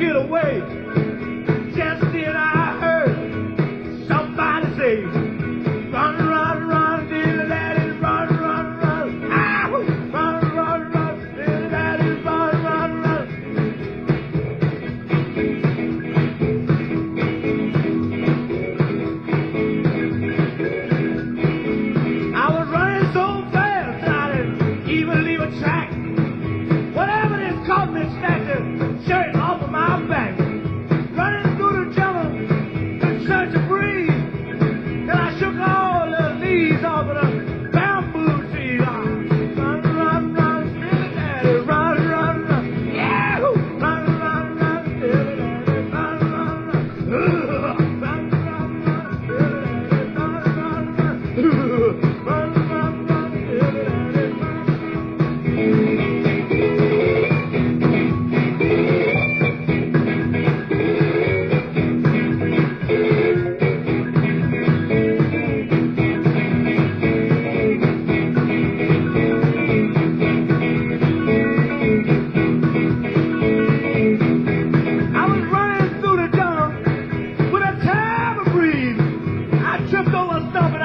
get away. чем-то вас давно